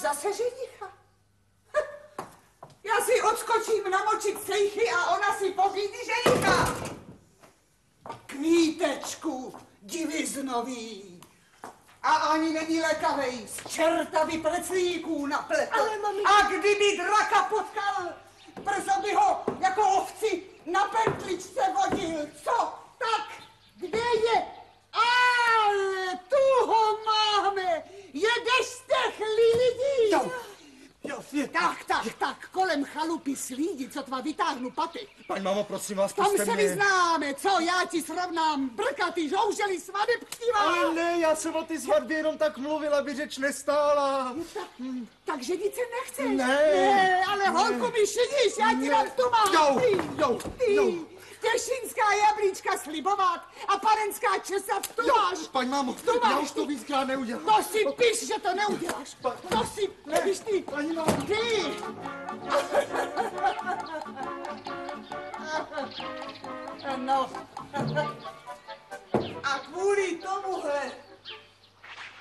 Zase ženicha? Já si odskočím namočit sejchy a ona si pořídí ženicha. Kvítečku, diviznový. A ani není lekavej, z čerta by pleclíků napletl. Ale mami... A kdyby draka potkal, brzo by ho jako ovci na pentličce vodil. Co? Tak, kde je? Ale tu ho máme. Stechli lidi. Jo, jo, je. Tak, tak, tak, kolem chalupy slídi, co tva vytáhnu paty. Paň mámo, prosím vás, Tam se mě. vyznáme, co já ti srovnám brkatý žouželý svadeb chtivá. Ale ne, já jsem o ty svatbě jenom tak mluvil, aby řeč nestála. Tak, takže nic nechceš? Ne. ne ale holku mi šidíš, já ti Ne. dám tu mám. Jo, jo, jo. Těšinská jablíčka slibovat a panenská česat, tu máš. Paň mámo, Tu já máš. už to víckrát neudělám. To si piš, že to neuděláš. To si Ne, piš ty. paní mámo. Ty. No. A kvůli tomuhle,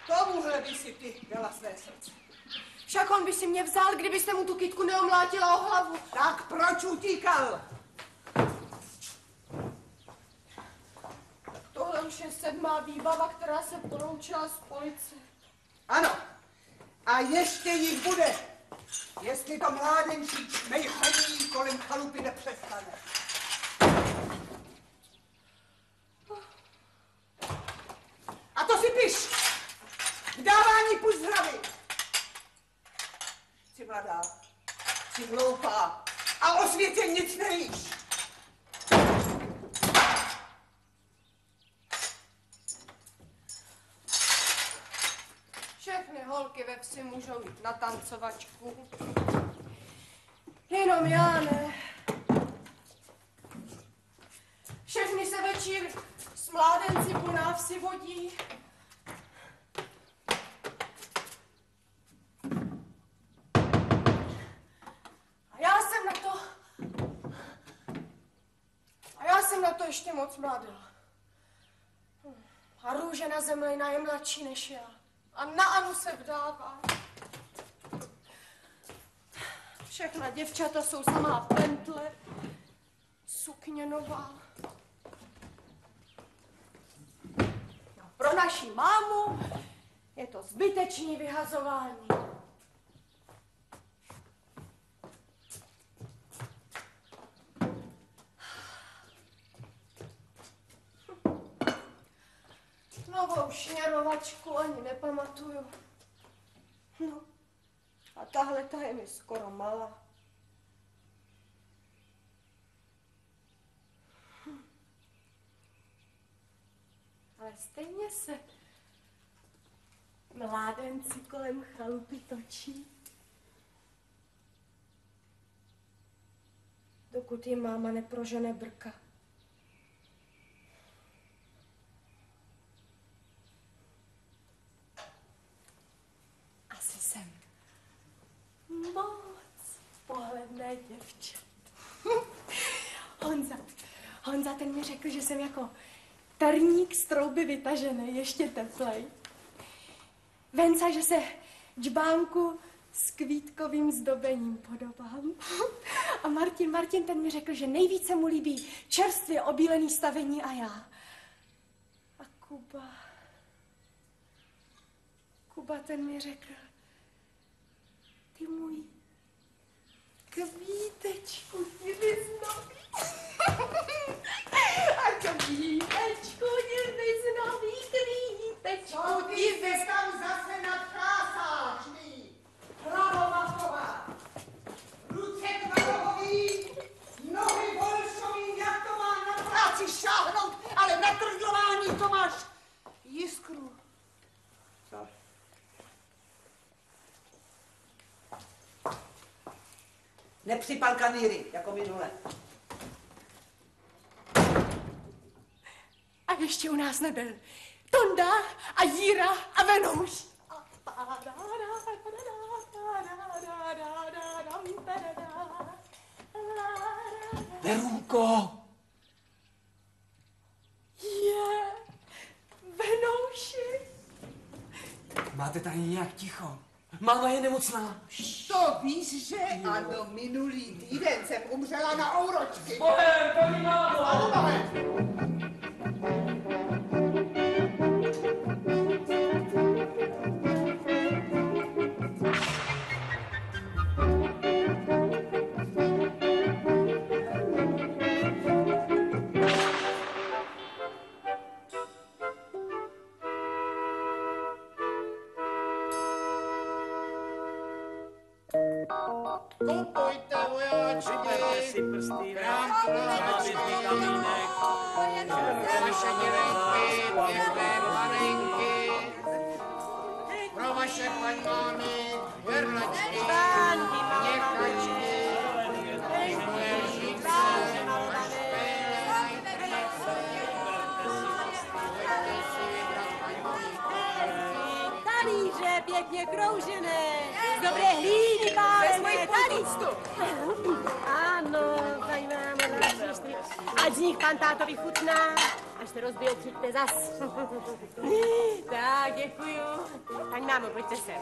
tomuhle by si ty dala své srdce. Však on by si mě vzal, kdybyste mu tu kytku neomlátila o hlavu. Tak proč utíkal? Tohle už je sedmá výbava, která se poroučila z policie. Ano. A ještě jich bude. Jestli to mládenčí nejchodí kolem chalupy nepřestane. A to si piš. K dávání puzdravy. Jsi mladá, jsi hloupá a o světě nic nevíš. Všechny holky ve vsi můžou jít na tancovačku. Jenom já ne. Všechny se večír s mládenci po návsi vodí. A já jsem na to... A já jsem na to ještě moc mladá. A růže na zemlina je mladší než já. A na Anu se vdává. Všechna děvčata jsou samá pentle, sukně nová. pro naši mámu je to zbytečný vyhazování. Šňarovačku ani nepamatuju. No, a tahle ta je mi skoro malá. Hm. Ale stejně se mládenci kolem chalupy točí. Dokud jim máma neprožene brka. Asi jsem moc pohledné děvče. Honza, Honza ten mi řekl, že jsem jako tarník z trouby vytažený, ještě teplej. Venca, že se džbánku s kvítkovým zdobením podobám. A Martin, Martin ten mi řekl, že nejvíce mu líbí čerstvě obílený stavení a já. A Kuba... Kuba ten mi řekl, ty můj kvítečku divy znoví. A kvítečku divy znoví, kvítečku Co ty divy se tam zase nadchásáš, ty? Hlavomatová. Ruce tvarohový, nohy bolšový, jak to má na práci šáhnout, ale na trdlování to máš jiskru. Nepřipal kanýry, jako minule. A ještě u nás nebyl Tonda a Jíra a Venouš. Verunko! Je, Venouši. Máte tady nějak ticho? Máma je nemocná. To víš, že ano, minulý týden jsem umřela na ouročky. Bohem, paní mámo! Ano, Bohem. Talíře pěkně kroužené, z dobré hlíny, pálené, talířku. Ano, zajímáme další čtyři. Ať z nich pan táto vychutná, až se rozbije, přijďte zas. tak, děkuju. Tak mámo, pojďte sem.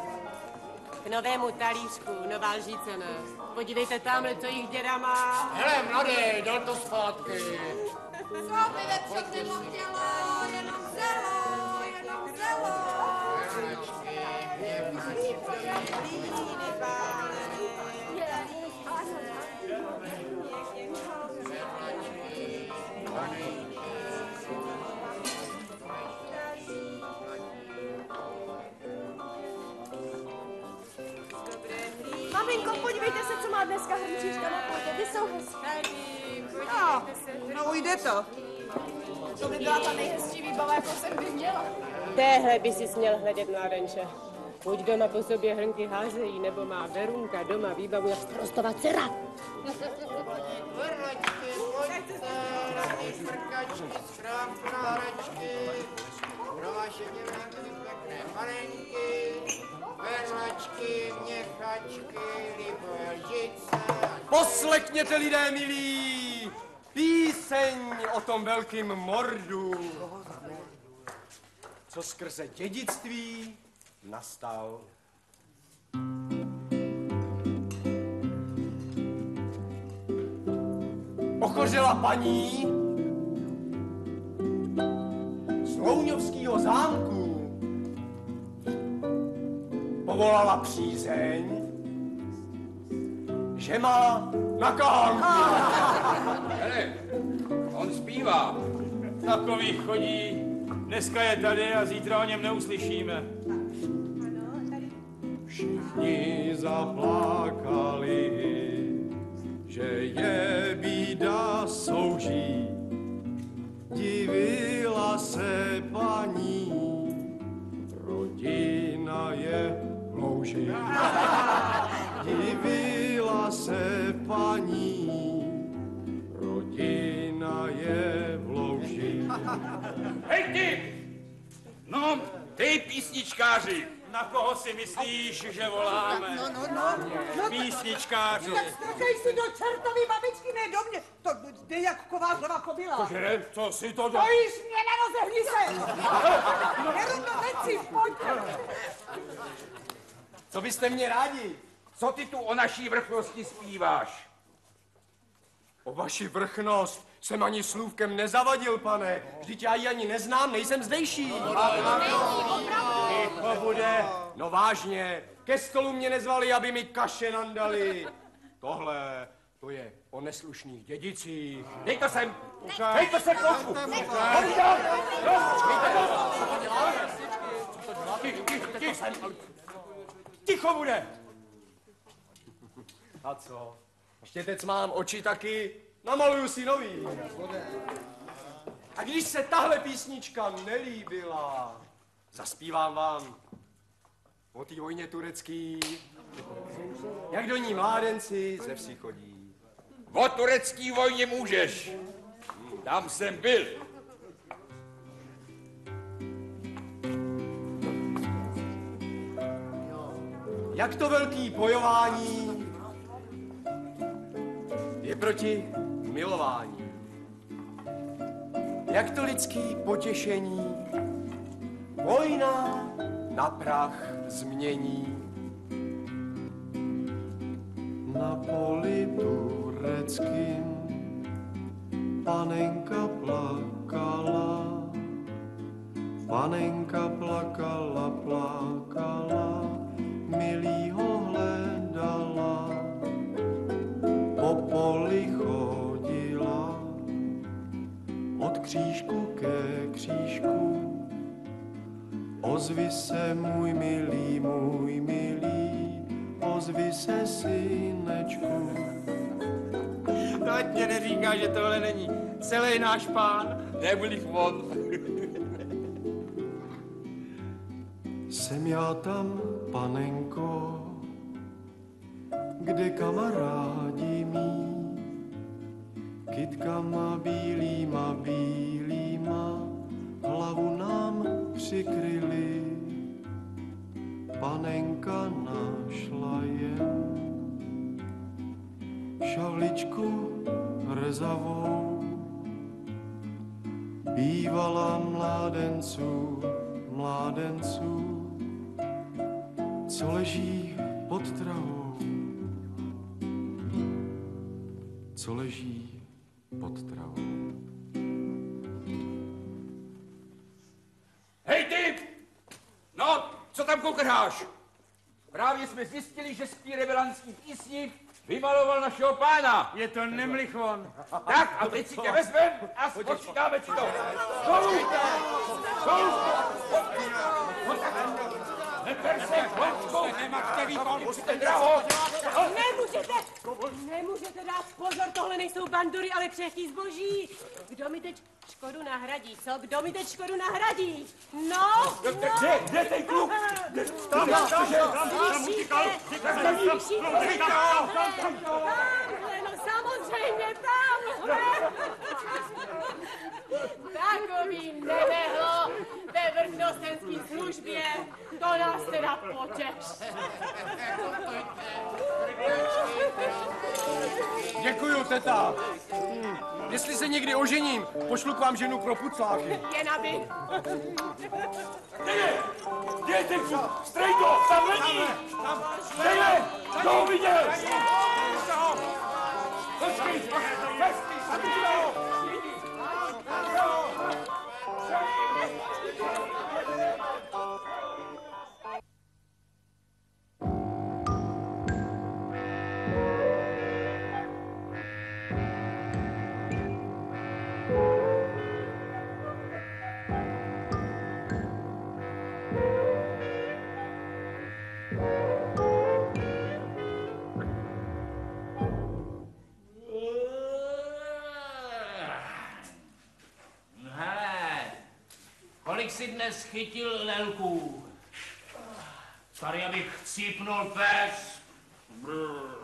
K novému talířku, nová lžíce, ne? Podívejte tamhle, co jich děda má. Hele, mladý, dal to zpátky. Co by vepřok nemohtělo, jenom zelo, jenom zelo. Maminko, podívejte se, co má dneska hrnčířka na půdě. Vy jsou hezké. No, no ujde to. To by byla ta nejhezčí výbava, jakou jsem kdy měla. Téhle by si směl hledět, mládenče. Buď doma po sobě hrnky házejí, nebo má Verunka doma výbavu jak starostova dcera. Verlačky, pojďte, radní frkačky, schránku na hračky, pro vaše milenky, pěkné panenky, verlačky, měchačky, libové lžice, Poslechněte lidé milí! Píseň o tom velkým mordu, co skrze dědictví nastal. Ochořela paní, slouňov královského zámku povolala přízeň, že má na kánku. Hele, on zpívá. Takový chodí. Dneska je tady a zítra o něm neuslyšíme. Všichni zaplákali, že je bída souží. Divila se paní, rodina je v louži. Divila se paní, rodina je v louži. Hej ty! No, ty písničkáři! Na koho si myslíš, že voláme? No, no, no, no, Písničkáři. tak strkej si do čertovy babičky, ne do mě. To jde jak kovářova kobila. Že? Co si to do... Stojíš mě na noze, hni se! Nerovno věci, pojď! Co byste mě rádi? Co ty tu o naší vrchnosti zpíváš? O vaši vrchnost jsem ani slůvkem nezavadil, pane. Vždyť já ji ani neznám, nejsem zdejší. Ticho bude. No vážně, ke stolu mě nezvali, aby mi kaše nandali. Tohle, to je o neslušných dědicích. Dej to sem! Dej to sem, trošku! Ticho bude. A co? Štětec mám oči taky, namaluju si nový. A když se tahle písnička nelíbila, zaspívám vám o té vojně turecký, jak do ní mládenci ze vsi chodí. O turecký vojně můžeš. Tam jsem byl. Jak to velký bojování je proti milování. Jak to lidský potěšení vojna na prach změní. Na poli tureckým panenka plakala, panenka plakala, plakala, milýho křížku ke křížku. Ozvi se, můj milý, můj milý, ozvi se, synečku. No, ať mě neříká, že tohle není celý náš pán. Nebyli on. Jsem já tam, panenko, kde kamarádi kytkama bílýma, bílýma, hlavu nám přikryli. Panenka našla jen šavličku rezavou, bývala mládenců, mládenců, co leží pod travou, co leží pod travou. Hej ty! No, co tam kokrháš? Právě jsme zjistili, že z té revelantský písni vymaloval našeho pána. Je to Nemlichon. Tak, a teď si tě vezmem a spočítáme ti to. Spolu! Spolu! Neper se, Hončko! Nemakte výkon, pusťte draho! Nemůžete, nemůžete dát pozor, tohle nejsou bandury, ale křehký zboží. Kdo mi teď škodu nahradí, co? Kdo mi teď škodu nahradí? No, no. Kde, kde ten kluk? Tam, tam, tam, tam, utíkal. Slyšíte? Tamhle, no samozřejmě tamhle. Takový nevehlo ve vrchnostenské službě, to nás teda potěš. Děkuju, teta. Hm. Jestli se někdy ožením, pošlu k vám ženu pro pucáky. Jen aby. Kde je? Kde je ten kluk? Strejdo, tam není! Kde je? Kdo ho viděl? Počkej, počkej, počkej, dnes chytil lelku? Tady abych chcípnul pes. Brr.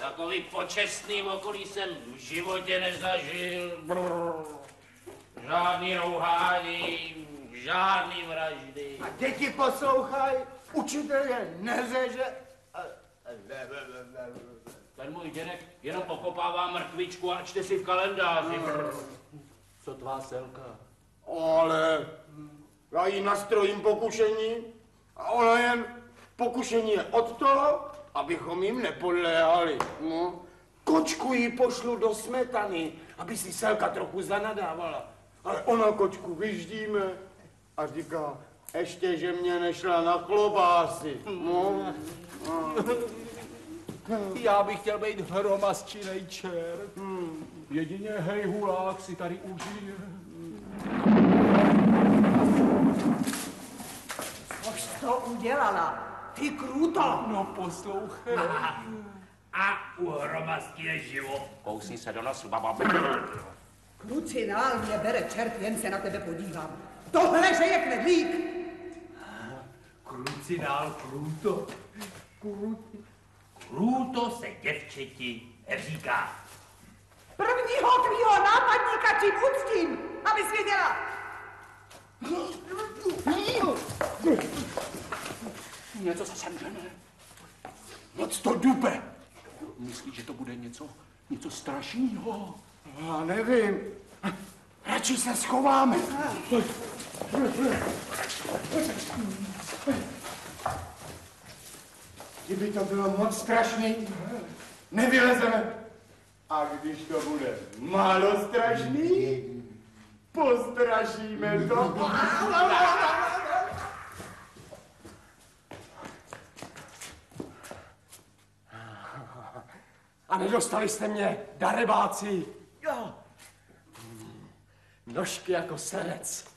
Takový počestný okolí jsem v životě nezažil. Brr. Žádný rouhání, žádný vraždy. A děti poslouchaj, učitel je neřeže. Ten můj dědek jenom pokopává mrkvičku a čte si v kalendáři. Brr. Co tvá selka? Ale já jí nastrojím pokušení a ona jen pokušení je od toho, abychom jim nepodléhali. No. Kočku jí pošlu do smetany, aby si Selka trochu zanadávala. Ale ona kočku vyždíme a říká, ještě, že mě nešla na klobásy. No. Já bych chtěl být hromazčinej čer. Jedině hej hulák si tady užije. Což to udělala? Ty kruto! No poslouchej. A u hromazky je živo. Kousni se do nosu, baba. Krucinál mě bere čert, jen se na tebe podívám. Tohle, že je knedlík! Krucinál Kruto. Kruto se děvčeti říká. Prvního tvýho nápadníka čím uctím, abys věděla. Něco se sem žene. Moc to dupe. Myslíš, že to bude něco, něco strašného? Já nevím. Radši se schováme. Kdyby to bylo moc strašný, nevylezeme. A když to bude málo strašný, postrašíme to. A nedostali jste mě, darebáci. Jo. Nožky jako serec.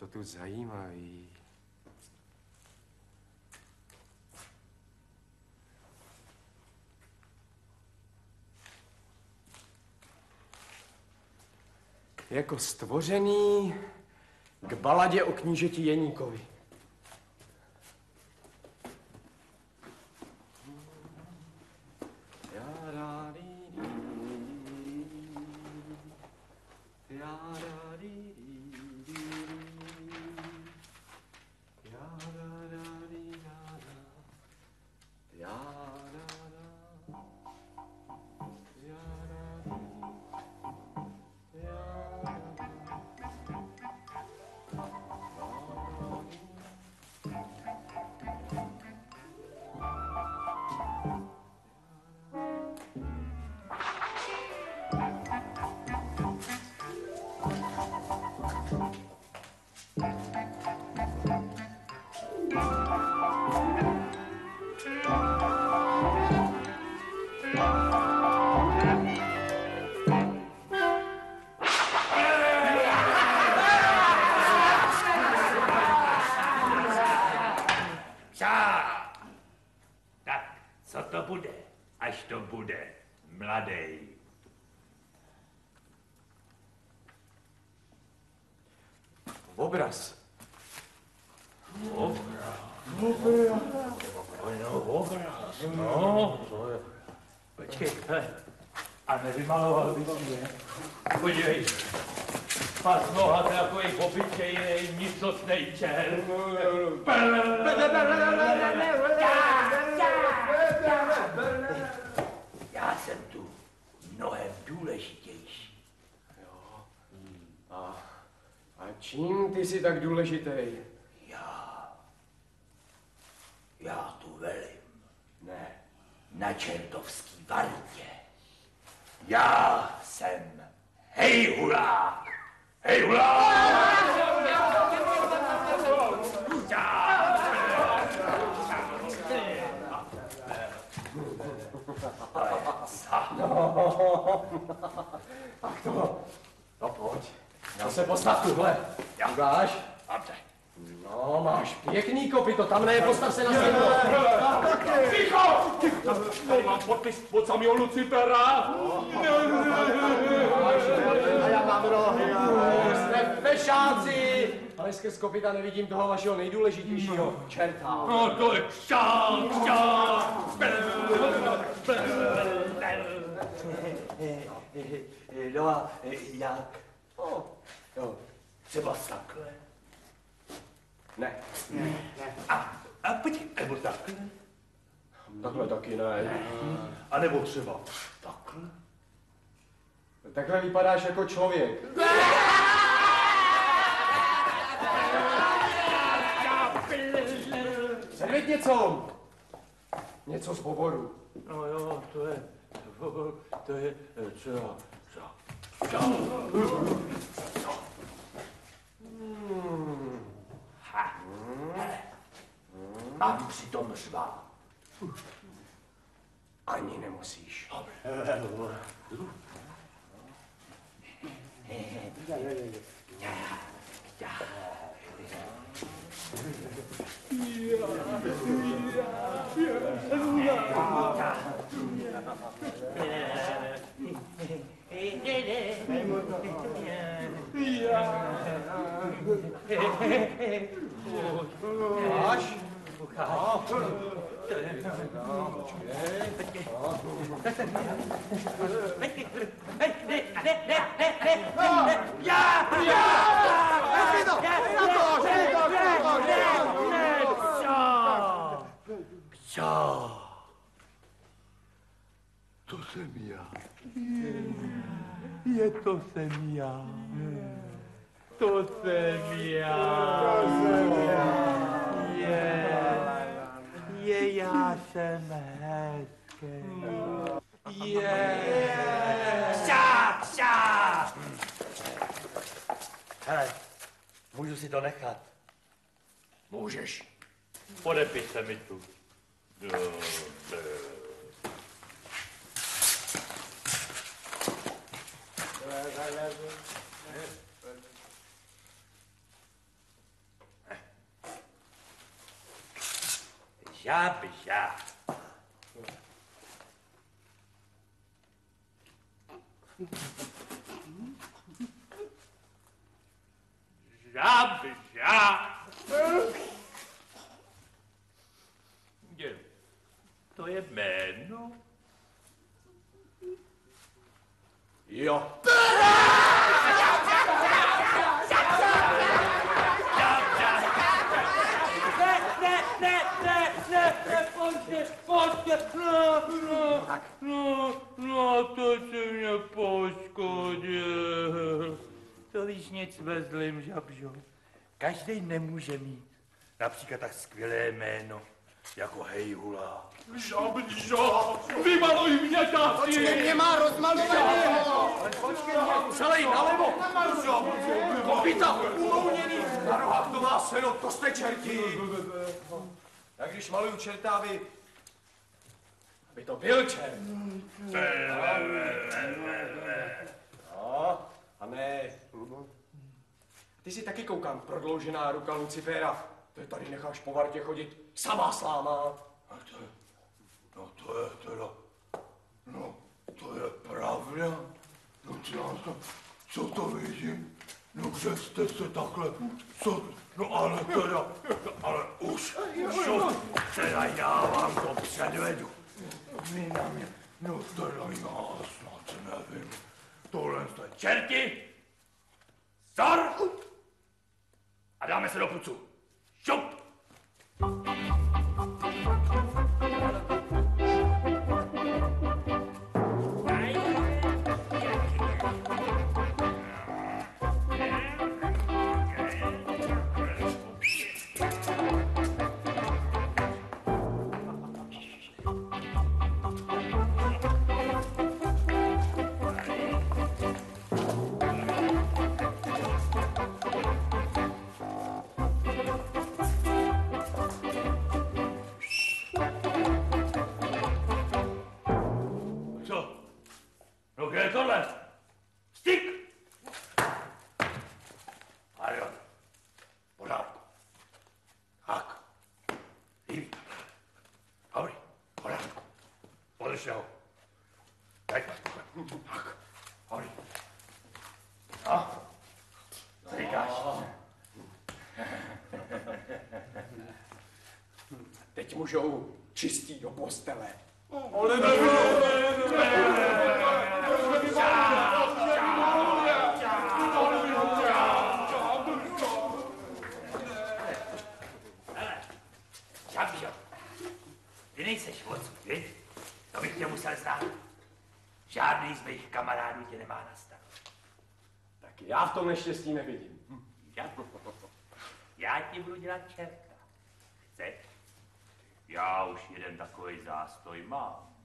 To tu zajímavý. Jako stvořený k baladě o knížeti Jeníkovi. Bys mě? Podívej, pas noha to jako takový obyčejnej, nicotnej čer. Já jsem tu mnohem důležitější. A, a čím ty jsi tak důležitý? Já, já tu velím Ne. na čertovský vartě. Já jsem hejhulák. Hejhulák! No pojď. Já se postav tuhle. Ukáž? Dobře. No, máš pěkný kopyto, tam ne, postav se na světlo. Ticho! Tady mám podpis od samého Lucifera. A já mám rohy. Jste fešáci! Ale skrz kopyta nevidím toho vašeho nejdůležitějšího čerta. No to je kšál, kšál. No a jak? Oh, No, třeba takhle. Ne, A, a počkej, nebo takhle. takhle taky ne. A nebo třeba takhle. Takhle vypadáš jako člověk. Předvěď něco. Něco z poboru. No jo, to je, to je eh, třeba, třeba. Mám přitom řvát. Ani nemusíš. Máš? To jsem já. Je to jsem já. To jsem já. Je, je já jsem hezký. Je. Psa, psa. Hele, můžu si to nechat. Můžeš. Podepis se mi tu. Žáb, žáb. Žáb, žáb. Je, to je jméno? Jo. Ne, ne, ne, ne, ne, ne, pojďte, no, no, no, no, to se mě poškodil. To víš nic ve zlým, žabžo. Každý nemůže mít například tak skvělé jméno, jako Hejhula. Žabžo, vymaluj mě, táti. Mě má rozmalovaného. Celý nalevo. Kopita, umouněný. Na rohách to má seno, to jste čerti. Já když maluju čerta, Aby to byl čert. No, a ne. Ty si taky koukám, prodloužená ruka Lucifera. To je tady necháš po vartě chodit samá sláma. A to je, no to je teda, no to je pravda. No to já to, co to vidím? No kde jste se takhle, co, no ale teda, ale už, už, teda já vám to předvedu. Vy na mě, no teda já snad nevím. Tohle jste čerti, zar a dáme se do pucu. Šup! Co? Můžou čistí do postele. Žabžo, ty nejseš odsud, viď? To bych tě musel znát. Žádný z mých kamarádů tě nemá na starost. Tak já v tom neštěstí nevidím. Já, já ti budu dělat čerta. Já už jeden takový zástoj mám.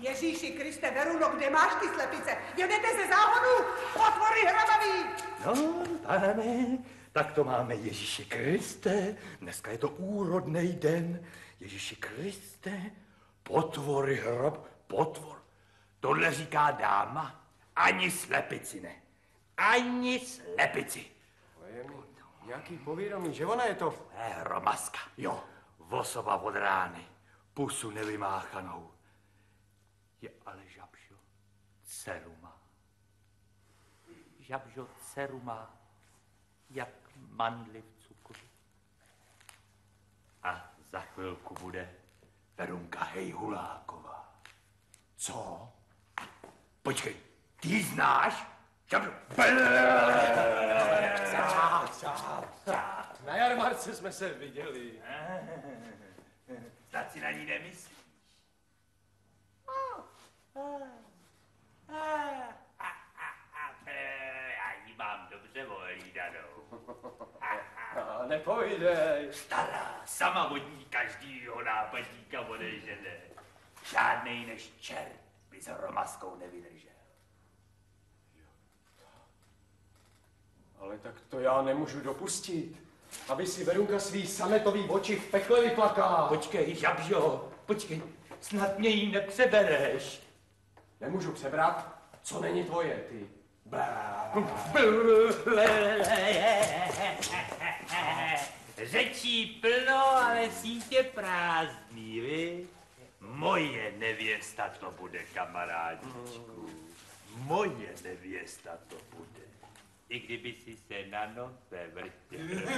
Ježíši Kriste, Veruno, kde máš ty slepice? Jedete ze záhodu? Otvory hrabavý! No, pane, tak to máme Ježíši Kriste. Dneska je to úrodný den. Ježíši Kriste, potvory hrob, potvor. Tohle říká dáma. Ani slepici ne. Ani slepici. Nějaký povědomí, že ona je to. Eh, hromaska. Jo. Vosoba od rány. Pusu nevymáchanou. Je ale žabžo dceru má. Žabžo dceru má, jak mandly v cukru. A za chvilku bude Verunka Hejhuláková. Co? Počkej, ty znáš? Na jarmarce jsme se viděli. Snad si na ní nemyslíš. Já ji mám dobře ohlídanou. A nepovídej. Stará, sama vodní každýho nápadníka odežene. Žádnej než čert by s hromaskou nevydržel. Ale tak to já nemůžu dopustit. Aby si Verunka svý sametový oči v pekle vyplakala. Počkej, žabžo, počkej, snad mě jí nepřebereš. Nemůžu přebrat, co není tvoje, ty. Řečí plno, ale sítě prázdný, vy? Moje nevěsta to bude, kamarádičku. Moje nevěsta to bude. I kdyby si se na noze vrtěl.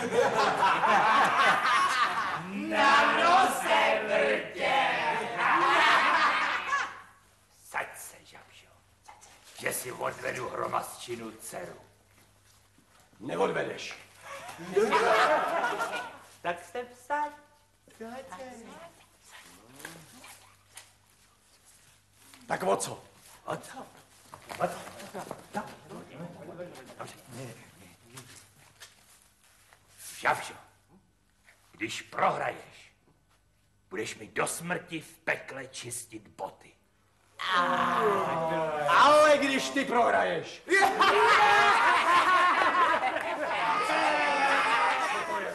na noze vrtěl! Saď se, žabžo, že si odvedu hromasčinu dceru. Neodvedeš. Tak se vsaď. Tak o co? O co? Co? Žavžo, když prohraješ, budeš mi do smrti v pekle čistit boty. Ale když ty prohraješ.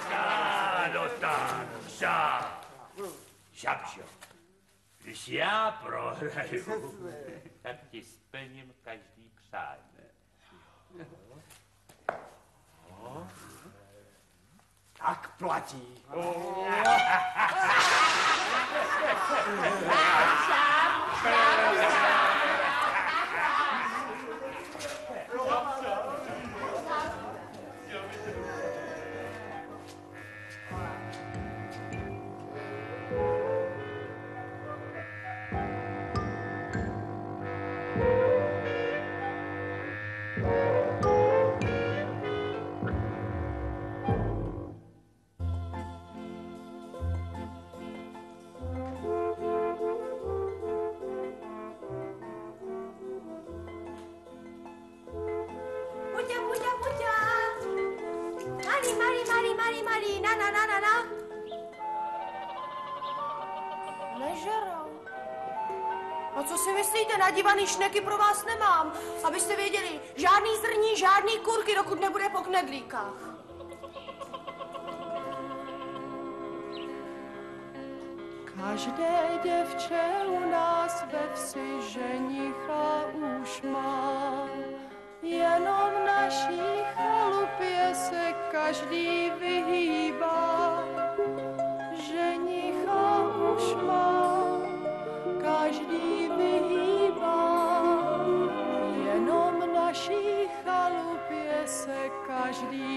Táno, táno, žá. Žabžo, když já prohraju, tak ti splním každý přání. Tak platí. Puťa, nadívaný šneky pro vás nemám. Abyste věděli, žádný zrní, žádný kurky, dokud nebude po knedlíkách. Každé děvče u nás ve vsi ženicha už má. Jenom naší chalupě se každý vyhýbá. Ženicha už má, každý 주님.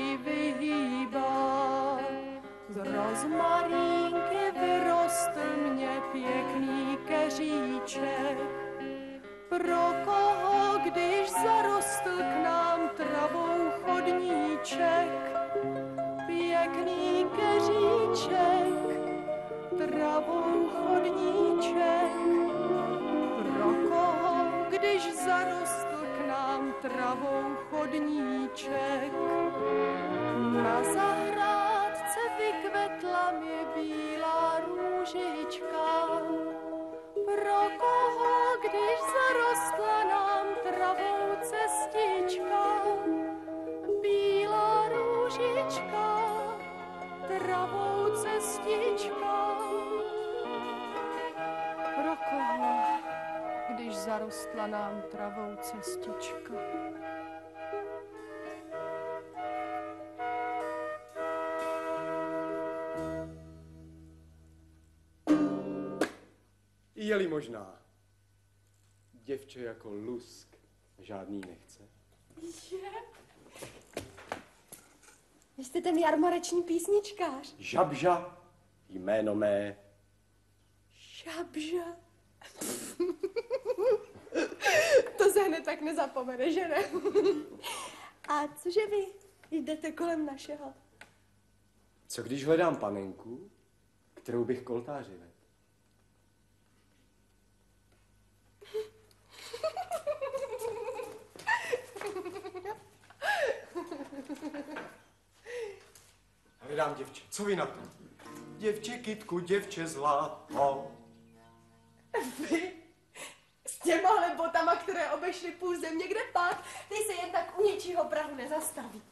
Zarostla nám travou cestička. Je-li možná. Děvče jako lusk žádný nechce. Je. Vy jste ten jarmoreční písničkář. Žabža, jméno mé. Šabža. Hned tak nezapomene, že ne? A cože vy jdete kolem našeho? Co když hledám panenku, kterou bych k oltáři vedl? Hledám děvče, co vy na to? Děvče kytku, děvče zlato. Vy? Těmahle botama, které obešly půl země, kde pak, ty se jen tak u něčího prahu nezastaví.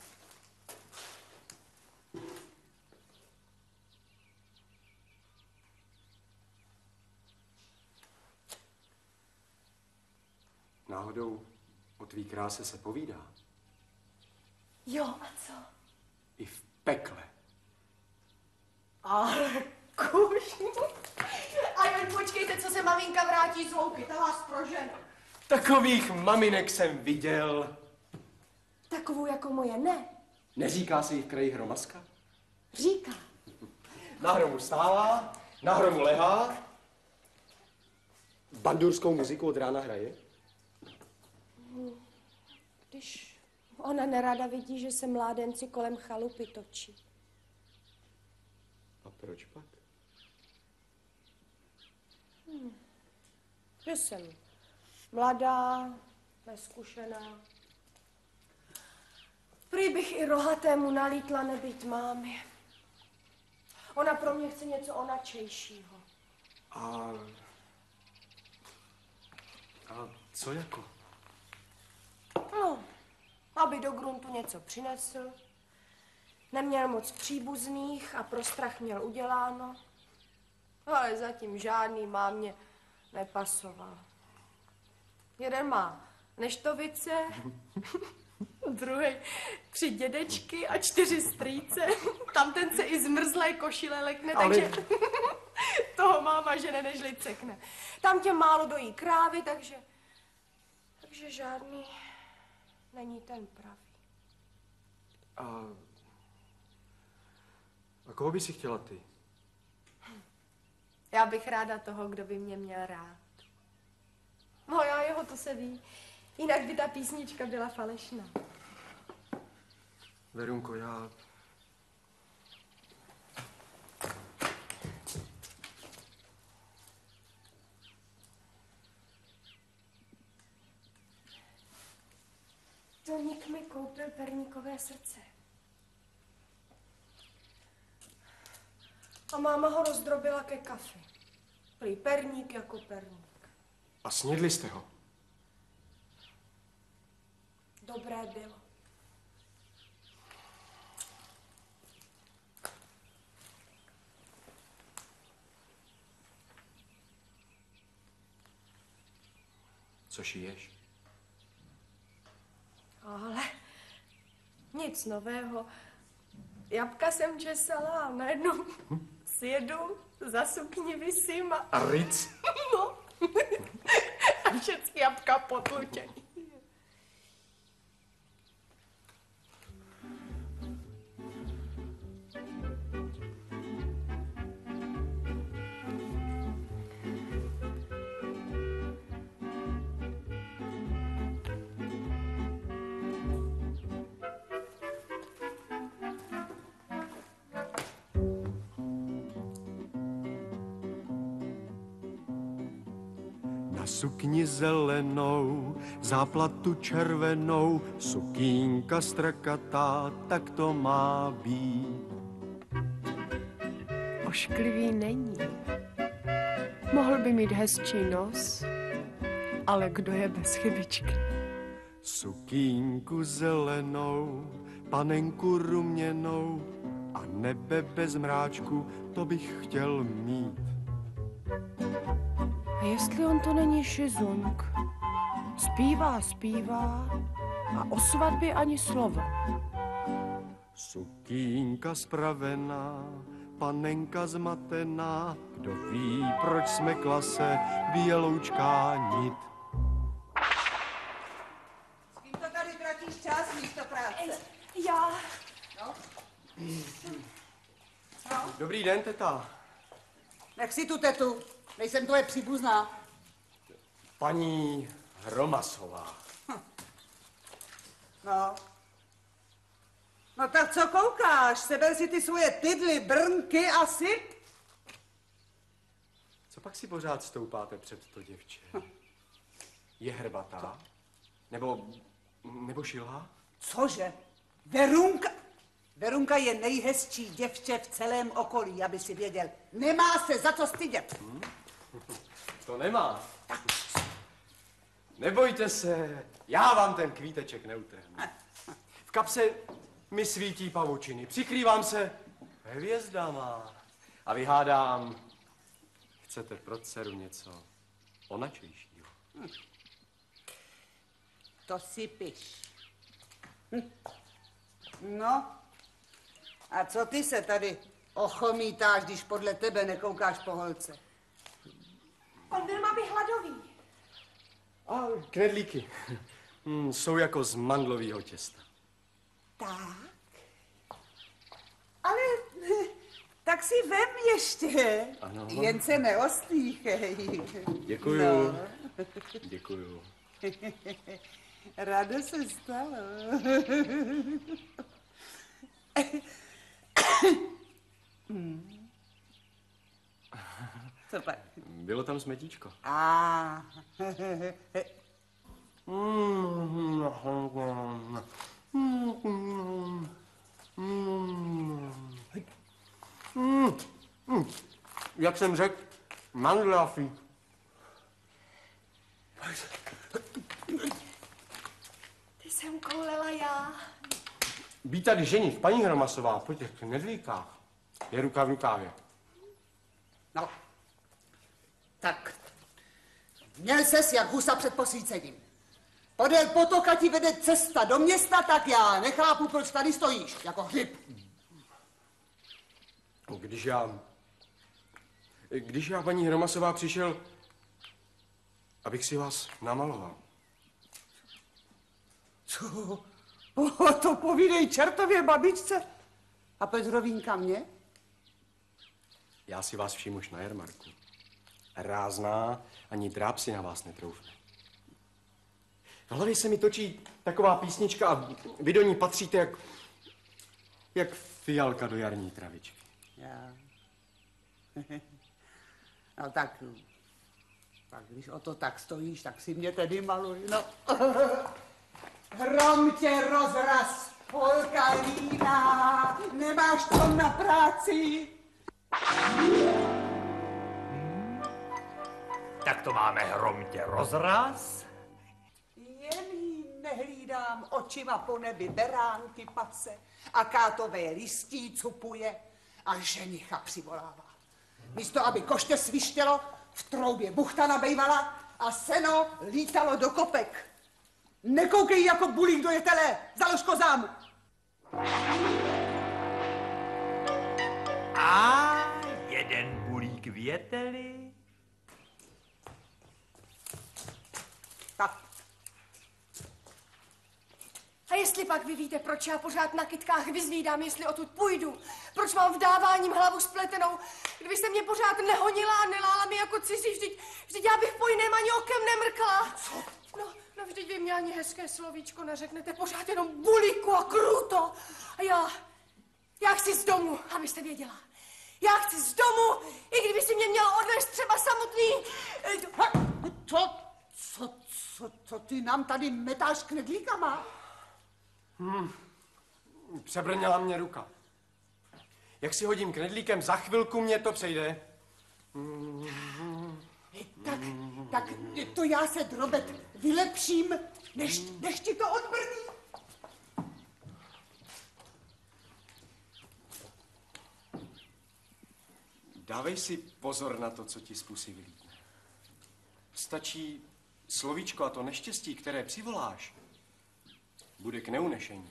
Náhodou o tvý kráse se povídá. Jo, a co? I v pekle. Ale kuš. A jen počkejte, co se maminka vrátí z louky, ta vás prožene. Takových maminek jsem viděl. Takovou jako moje, ne. Neříká se jí v kraji hromaska? Říká. Na hromu stává, na hromu lehá. Bandurskou muziku od rána hraje. Když ona nerada vidí, že se mládenci kolem chalupy točí. A proč pak? Hm. Že jsem mladá, neskušená. Prý bych i rohatému nalítla nebýt mámy. Ona pro mě chce něco onačejšího. A... A co jako? No, aby do gruntu něco přinesl. Neměl moc příbuzných a pro strach měl uděláno. Ale zatím žádný mámě nepasoval. Jeden má neštovice, druhý tři dědečky a čtyři strýce. Tam ten se i zmrzlé košile lekne, Ale- takže toho máma žene nežli cekne. Tam tě málo dojí krávy, takže, takže žádný není ten pravý. A... A koho by si chtěla ty? Já bych ráda toho, kdo by mě měl rád. No já jeho, to se ví. Jinak by ta písnička byla falešná. Verunko, já... Toník mi koupil perníkové srdce. A máma ho rozdrobila ke kafi. Prý perník jako perník. A snědli jste ho? Dobré bylo. Co šiješ? Ale nic nového. Jabka jsem česala a najednou sjedu, za sukni vysím a... A ric? No. a všechny jabka potlučený. Sukni zelenou, záplatu červenou, sukínka strakatá, tak to má být. Ošklivý není. Mohl by mít hezčí nos, ale kdo je bez chybičky? Sukínku zelenou, panenku ruměnou a nebe bez mráčku, to bych chtěl mít. A jestli on to není šizunk? Zpívá, zpívá a o svatbě ani slovo. Sukínka spravená, panenka zmatená, kdo ví, proč jsme klase, běloučká nit. S kým to tady tratíš čas místo práce? Já, Dobrý den, teta. Nech si tu tetu, nejsem tvoje příbuzná. Paní Hromasová. No. No tak co koukáš? Seber si ty svoje tydly, brnky a syp. Co pak si pořád stoupáte před to děvče? Je hrbatá? Nebo, nebo šilhá? Cože? Verunka? Verunka je nejhezčí děvče v celém okolí, aby si věděl. Nemá se za co stydět. To nemá. Nebojte se, já vám ten kvíteček neutrhnu. V kapse mi svítí pavučiny, přikrývám se hvězdama a vyhádám, chcete pro dceru něco onačejšího. To si piš. No, a co ty se tady ochomítáš, když podle tebe nekoukáš po holce? Byl má by hladový. A knedlíky hm, jsou jako z mandlového těsta. Tak. Ale tak si vem ještě. Ano. Jen se neostýchej. Děkuju. No. Děkuju. Rado se stalo. Hmm. Co pak? Bylo tam smetíčko. A. Jak jsem řekl, mandlafí. Ty jsem koulela já. Být tady ženich, paní Hromasová, po těch knedlíkách, je ruka v rukávě. No. Tak. Měl ses jak husa před posvícením. Podél potoka ti vede cesta do města, tak já nechápu, proč tady stojíš, jako hřib. Když já... Když já, paní Hromasová, přišel, abych si vás namaloval. Co? O, to povídej čertově babičce. A Petrovínka mě? Já si vás všim už na jarmarku. Rázná, ani dráp si na vás netroufne. V hlavě se mi točí taková písnička a vy do ní patříte jak, jak fialka do jarní travičky. Já. No tak, tak když o to tak stojíš, tak si mě tedy maluj, no. Hrom tě rozraz, polka líná, nemáš to na práci. Tak to máme hromtě rozraz. Jen jí nehlídám očima po nebi beránky pase a kátové listí cupuje a ženicha přivolává. Místo, aby koště svištělo, v troubě buchta nabejvala a seno lítalo do kopek. Nekoukej jako bulík do jetele, založ kozám. A jeden bulík věteli. Tak, A jestli pak vy víte, proč já pořád na kytkách vyzvídám, jestli odtud půjdu, proč mám vdáváním hlavu spletenou, kdybyste mě pořád nehonila a nelála mi jako cizí, vždyť, vždyť já bych po jiném ani okem nemrkla. Co? No, no vždyť vy mě ani hezké slovíčko neřeknete, pořád jenom buliku a kruto. A já, já chci z domu, abyste věděla. Já chci z domu, i kdyby si mě měla odvést třeba samotný. Co, co, co, co ty nám tady metáš knedlíkama? Přebrněla mě ruka. Jak si hodím knedlíkem, za chvilku mě to přejde. Tak, tak to já se, Drobet, vylepším, než, než ti to odbrní. Dávej si pozor na to, co ti z pusy vylítne. Stačí slovíčko a to neštěstí, které přivoláš, bude k neunešení.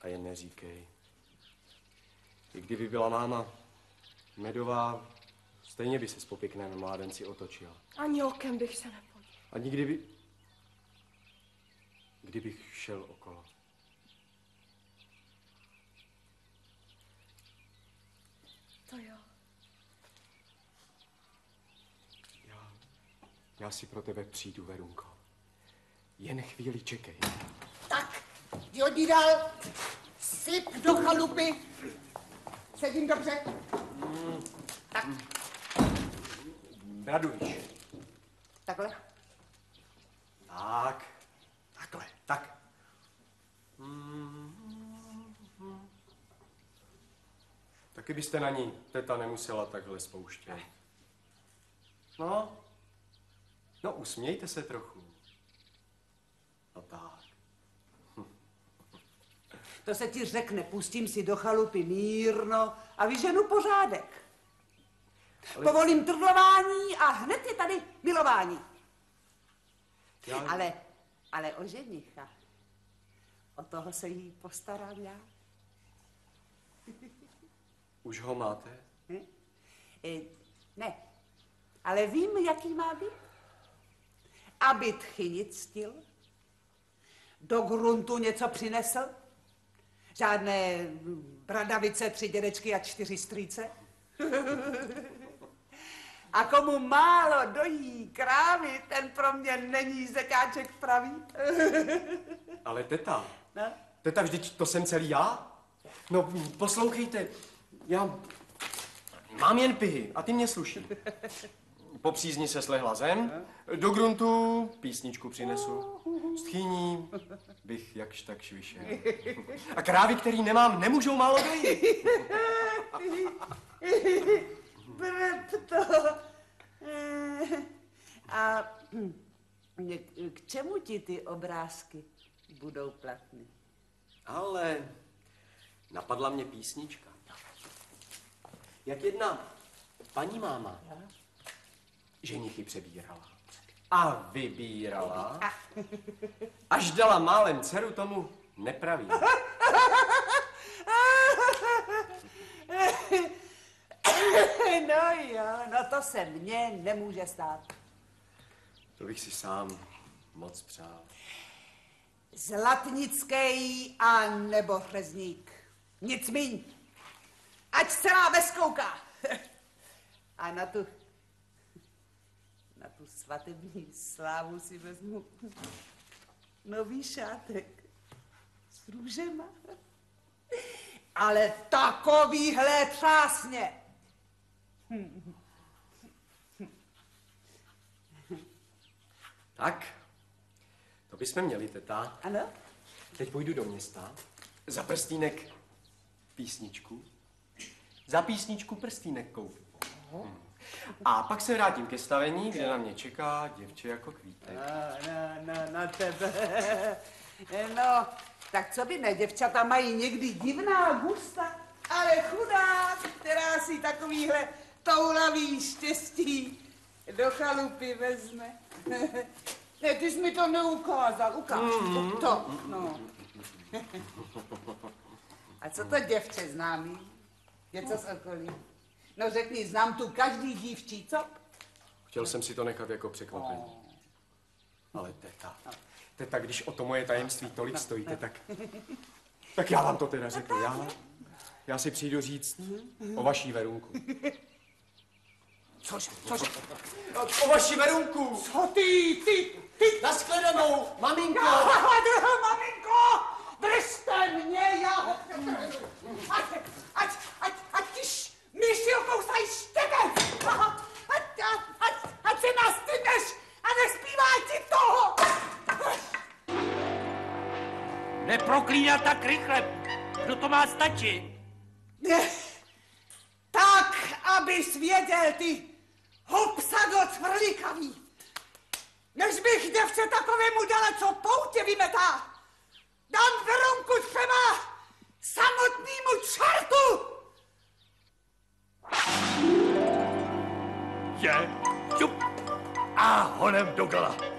A jen neříkej. I kdyby byla máma medová, stejně by se po pěkném mládenci otočila. Ani okem bych se nepodíval. Ani kdyby... Kdybych šel okolo. To jo. Já, já si pro tebe přijdu, Verunko. Jen chvíli čekej. Tak, jdi dál, syp do chalupy. Sedím dobře. Tak, Radujíš. takhle. Tak. Takhle. Tak. Taky byste na ní teta nemusela takhle spouštět. No. No, usmějte se trochu. No tak. To se ti řekne, pustím si do chalupy mírno a vyženu pořádek. Povolím trvlování a hned je tady milování. Já... Ale, ale o ženicha, o toho se jí postarám já. Už ho máte? Hm? E, ne, ale vím, jaký má být. Aby tchy nic stil, do gruntu něco přinesl, žádné bradavice, tři dědečky a čtyři strýce. A komu málo dojí krávy, ten pro mě není zekáček pravý. Ale teta, No. teta, vždyť to jsem celý já? No, poslouchejte, já mám jen pihy a ty mě sluší. Po přízni se slehla zem, do gruntu písničku přinesu. S tchýní bych jakž tak švišel. A krávy, který nemám, nemůžou málo dojít. Brepto. Eh, A hm, k čemu ti ty obrázky budou platné? Ale napadla mě písnička. Jak jedna paní máma ženichy přebírala. A vybírala, až dala málem dceru tomu nepraví. No jo, no to se mně nemůže stát. To bych si sám moc přál. Zlatnický a nebo Řezník. Nic míň. Ať celá veskouká. A na tu svatební slávu si vezmu nový šátek s růžema. Ale takovýhle třásně. Tak, to bychom měli, teta. Ano? Teď půjdu do města, za prstínek písničku, za písničku prstínek koupím. Hm. A pak se vrátím ke stavení, kde na mě čeká děvče jako kvítek. No, no, no, na tebe. No, tak co by ne, děvčata mají někdy divná gusta, ale chudák, která si takovýhle toulavý štěstí do chalupy vezme. Ne, ty jsi mi to neukázal, ukáž Mhm. to, to, no. A co to děvče známý? Něco z okolí? No řekni, znám tu každý dívčí, co? Chtěl jsem si to nechat jako překvapení. Ale teta, teta, když o to moje tajemství tolik stojíte, tak, tak já vám to teda řeknu. Já, já si přijdu říct o vaší Verunku. Cože, cože? O, vaší Verunku! Co ty, ty, ty? Naschledanou, maminko! Maminko, držte mě, já myšilkou stají štěbec! A, a, a, a, a ty nás a nespívá ti toho! Neproklíná tak rychle, kdo to má stačit? Tak, abys věděl, ty hopsado cvrlíkavý. Než bych děvče takovému dala, co poutě vymetá, dám Veronku třeba samotnému čartu! Je, šup a honem do gala.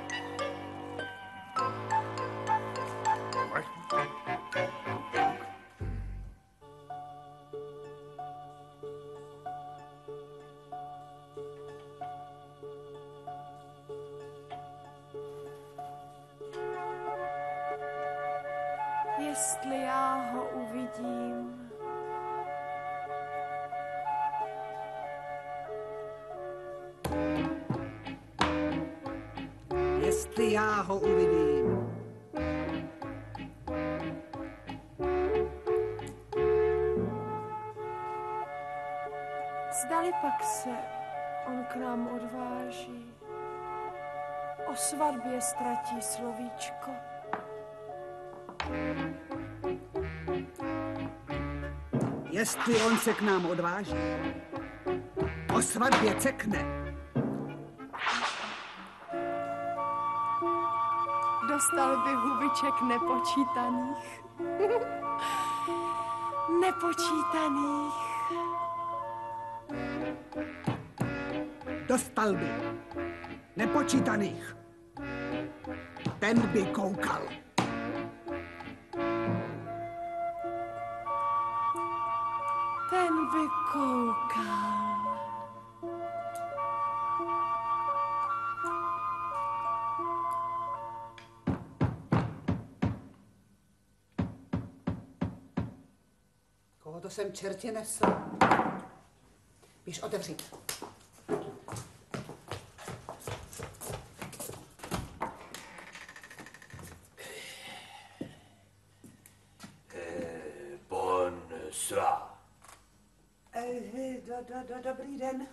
Jestli já ho uvidím. Zdali pak se on k nám odváží. O svatbě ztratí slovíčko. Jestli on se k nám odváží, o svatbě cekne. Dostal by hubiček nepočítaných. nepočítaných. Dostal by nepočítaných. Ten by koukal. Ten by koukal. Koho to sem čertě nesl? Běž otevřít. Do, do, do, dobrý den.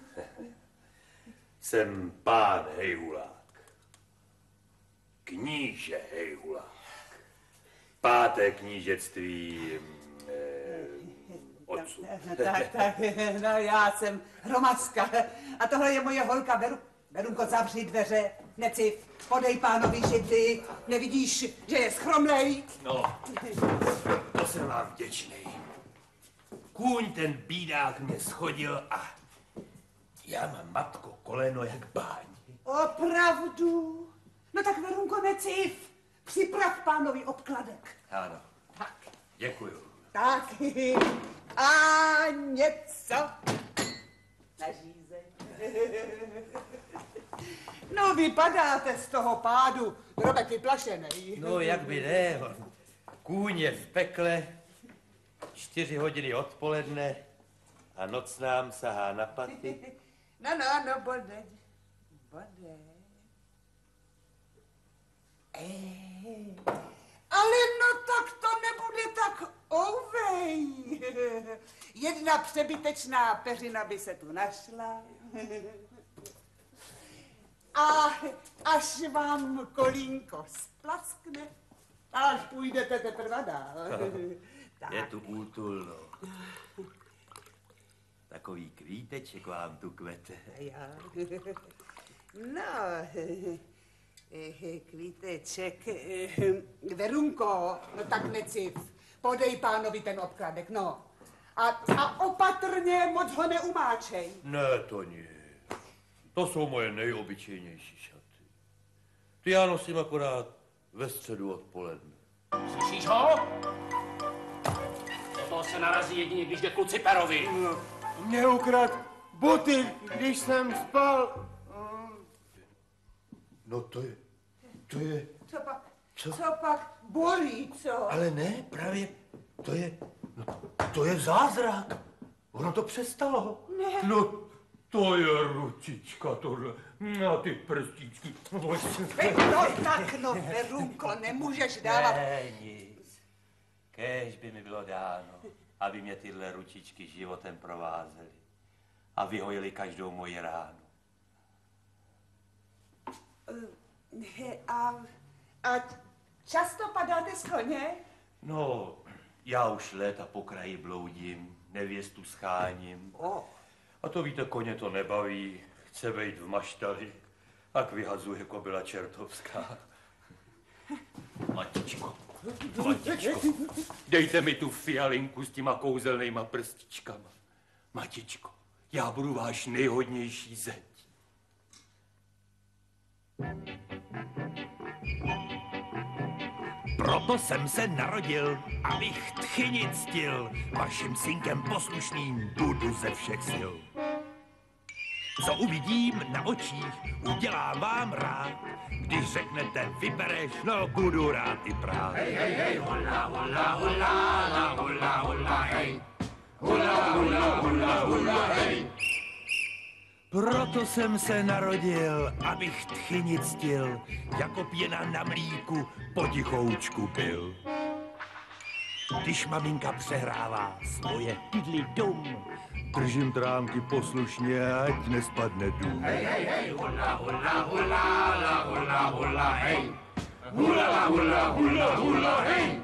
Jsem pán Hejhulák. Kníže Hejhulák. Páté knížectví. No, tak, tak, no já jsem hromadska. A tohle je moje holka Veru. Verunko, zavři dveře, neciv, podej pánovi židli, nevidíš, že je schromlej? No, to jsem vám vděčný. Kůň ten bídák mě schodil a já mám matko koleno jak báň. Opravdu? No tak Verunko, neciv, připrav pánovi obkladek. Ano, děkuju. Tak, a něco na žízeň. No, vypadáte z toho pádu, drobek vyplašený. No, jak by ne. Kůň je v pekle, čtyři hodiny odpoledne a noc nám sahá na paty. No, no, no, bodeň, bodeň. Ej, ale no tak ouvej. Jedna přebytečná peřina by se tu našla. A až vám kolínko splaskne, až půjdete teprve dál. Je tu útulno. Takový kvíteček vám tu kvete. Já. No, kvíteček, Verunko, no tak neciv, podej pánovi ten obkladek, no. A, a opatrně, moc ho neumáčej. Ne, to nie. To jsou moje nejobyčejnější šaty. Ty já nosím akorát ve středu odpoledne. Slyšíš ho? Do toho se narazí jedině, když jde kluci Perovi. Mě ukrad boty, když jsem spal. No to je, to je, Co pak, Co? co, pak bolí, co? ale ne, právě, to je, no, to je zázrak. Ono to přestalo. Ne. No, to je ručička tohle. Na ty prstíčky. No tak, no, Verunko, nemůžeš dávat. Ne, nic. Kéž by mi bylo dáno, aby mě tyhle ručičky životem provázely a vyhojily každou moji ránu. Eh, A, a často padáte z koně? No, já už léta po kraji bloudím, nevěstu scháním. A to víte, koně to nebaví, chce být v maštali, tak vyhazuje kobila čertovská. Matičko, matičko, dejte mi tu fialinku s těma kouzelnýma prstičkama. Matičko, já budu váš nejhodnější zeď. Proto jsem se narodil, abych tchyni ctil. Vašim synkem poslušným budu ze všech sil. Co uvidím na očích, udělám vám rád. Když řeknete, vybereš, no budu rád i prát. Hej, hej, hej, hula, hula, hula, la, hula, hula, hej. Hula, hula, hula, hula, hej. Proto jsem se narodil, abych tchyni ctil, jako pěna na mlíku potichoučku byl. Když maminka přehrává svoje pidly dum, držím trámky poslušně, ať nespadne dům. Hej, hej, hej, hula, hula, hula, la, hula, hula, hej. Hula, hula, hula, hula, hej.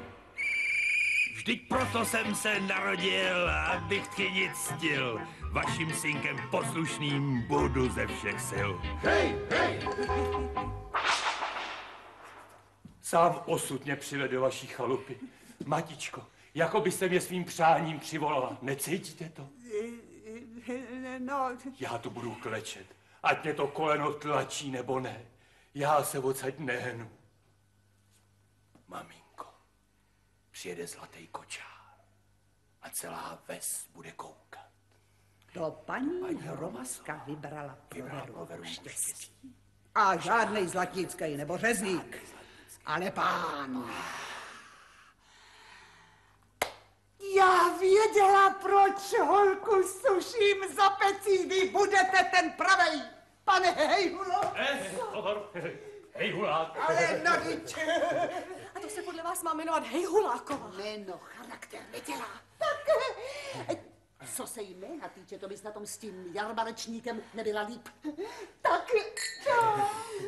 Vždyť proto jsem se narodil, abych tchyni ctil. Vašim synkem poslušným budu ze všech sil. Hej, hej. Sám osud mě přivede do vaší chalupy. Matičko, jako byste mě svým přáním přivolala. Necítíte to? No, Já tu budu klečet. Ať mě to koleno tlačí nebo ne. Já se odsaď nehnu. Maminko, přijede zlatý kočár a celá ves bude koukat. To paní, Paní Hromaska vybrala pro Veru štěstí. A žádnej zlatnický nebo řezník, ale pán. Já věděla, proč holku suším za pecí. Vy budete ten pravej, pane Hejhulo. Eh, pozor, hej hulák. Ale no. A to se podle vás má jmenovat Hejhuláková. Jméno charakter nedělá. Tak, Co se jména týče, to bys na tom s tím jarmarečníkem nebyla líp. tak, to.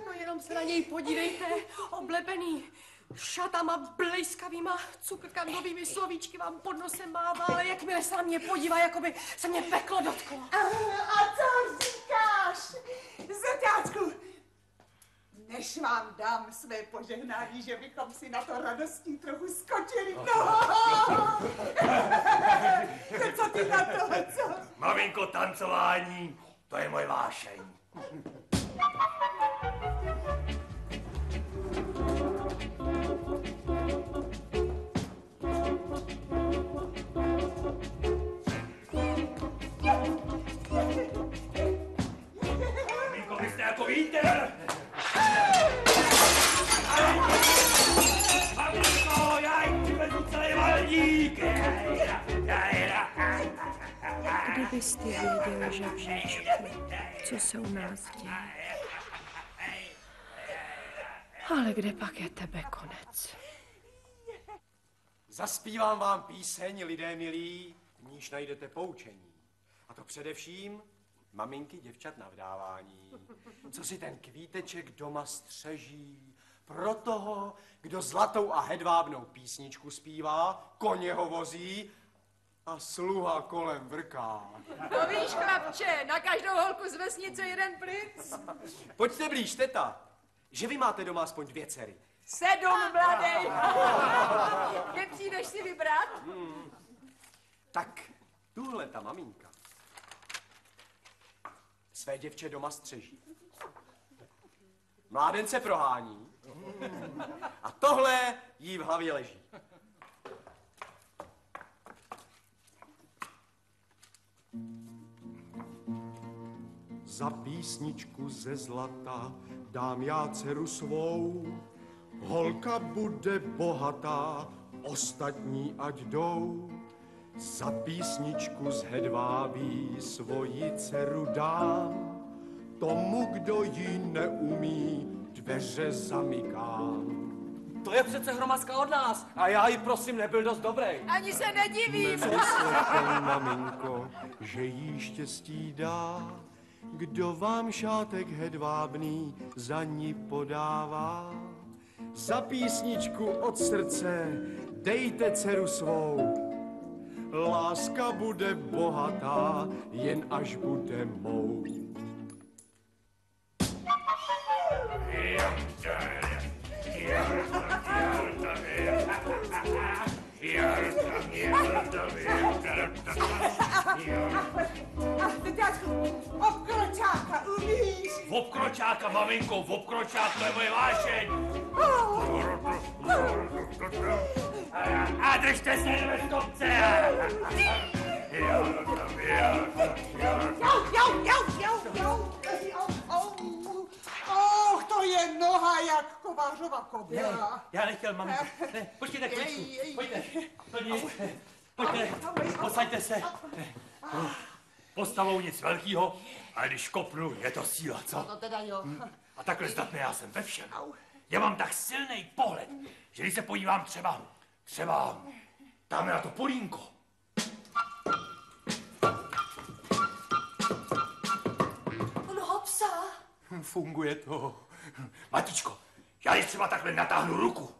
No jenom se na něj podívejte, oblepený šatama blejskavýma cukrkandovými slovíčky vám pod nosem mává, ale jakmile se na mě podívá, jako by se mě peklo dotklo. A, a co říkáš, zeťáčku? Než vám dám své požehnání, že bychom si na to radostí trochu skočili. No. co ty na to, co? Maminko, tancování, to je moje vášeň. Maminko, vy jste jako vítr. Kdybyste věděli, žabříčku, co se u nás děje. Ale kde pak je tebe konec? Zaspívám vám píseň, lidé milí, v níž najdete poučení. A to především maminky děvčat na vdávání. Co si ten kvíteček doma střeží, pro toho, kdo zlatou a hedvábnou písničku zpívá, koně ho vozí a sluha kolem vrká. To víš, chlapče, na každou holku z vesnice jeden princ. Pojďte blíž, teta, že vy máte doma aspoň dvě dcery. Sedm, mladej. Kde přijdeš si vybrat? Tak, tuhle ta maminka své děvče doma střeží. Mládence prohání a tohle jí v hlavě leží. Za písničku ze zlata dám já dceru svou. Holka bude bohatá, ostatní ať jdou. Za písničku z hedvábí svoji dceru dám. Tomu, kdo ji neumí, dveře zamykám. To je přece hromadka od nás. A já ji prosím nebyl dost dobrý. Ani se nedivím. Nemyslete, maminko, že jí štěstí dá, kdo vám šátek hedvábný za ní podává. za písničku od srdce dejte dceru svou. Láska bude bohatá, jen až bude mou. Teďáčku, obkročáka obkročáka, maminko, v obkročák, to je moje vášeň. A držte se stopce. Jau, jau, jau, jau, jau. Je noha jak kovářova Ne, koběla. já nechtěl, maminko. Ne, počkejte chvíličku, pojďte. To nic. Pojďte, posaďte se. Postavou nic velkého, ale když kopnu, je to síla, co? No teda jo. A takhle zdatný já jsem ve všem. Já mám tak silný pohled, že když se podívám třeba, třeba tam na to polínko. Funguje to. Matičko, já když třeba takhle natáhnu ruku.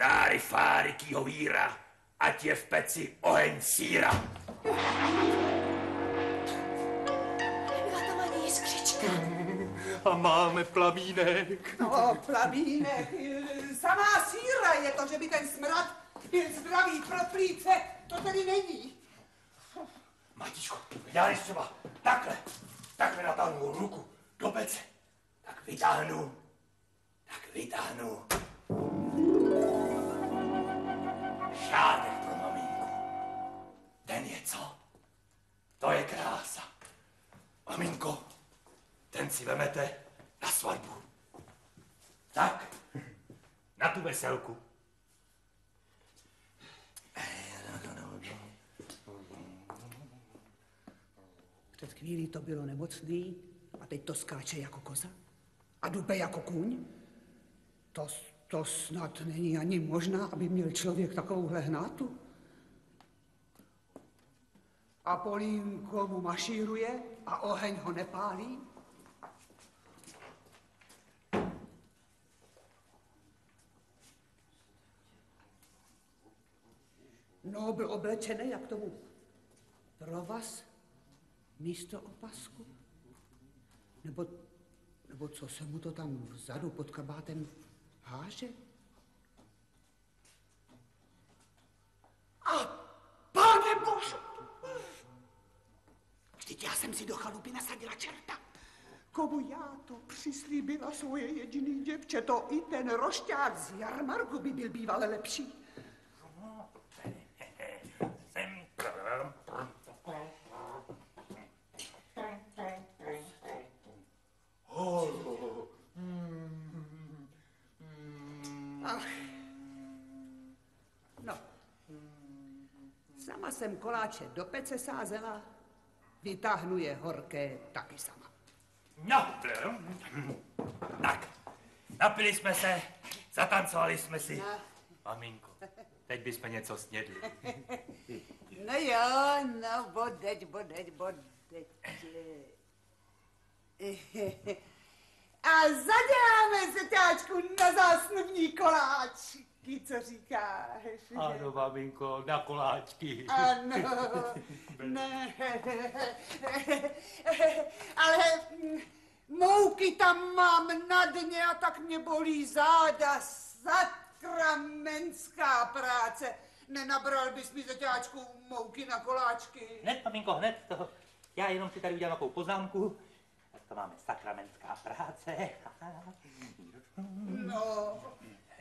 Láry fáry kýho víra, ať je v peci oheň síra. Tam ani jiskřička. A máme plamínek. No, plamínek, samá síra je to, že by ten smrad byl zdravý pro plíce, to tedy není. Matičko, já když třeba takhle, takhle natáhnu ruku do pece, vytáhnu, tak vytáhnu šátek pro maminku. Ten je co? To je krása. Maminko, ten si vemete na svatbu. Tak, na tu veselku. Před chvílí to bylo nemocný a teď to skáče jako koza a dupe jako kůň. To, to snad není ani možná, aby měl člověk takovouhle hnátu. A Polínko mu mašíruje a oheň ho nepálí. No, byl oblečený jak tomu pro vás místo opasku? Nebo, nebo co se mu to tam vzadu pod kabátem háže? A pane bože! Vždyť já jsem si do chalupy nasadila čerta. Komu já to přislíbila svoje jediný děvče, to i ten rošťák z jarmarku by byl býval lepší. Ach. No. Sama jsem koláče do pece sázela, vytáhnu je horké taky sama. No, tak, napili jsme se, zatancovali jsme si. No. Maminko, teď bychom něco snědli. No jo, no, bodeď, bodeď, bodeď. A zaděláme se, táčku, na zásnubní koláčky, co říkáš? Ano, maminko, na koláčky. Ano, ne, ale mouky tam mám na dně a tak mě bolí záda, sakramenská práce. Nenabral bys mi zaťáčku mouky na koláčky. Hned, maminko, hned. To, já jenom si tady udělám takovou poznámku. Tak to máme sakramentská práce. No,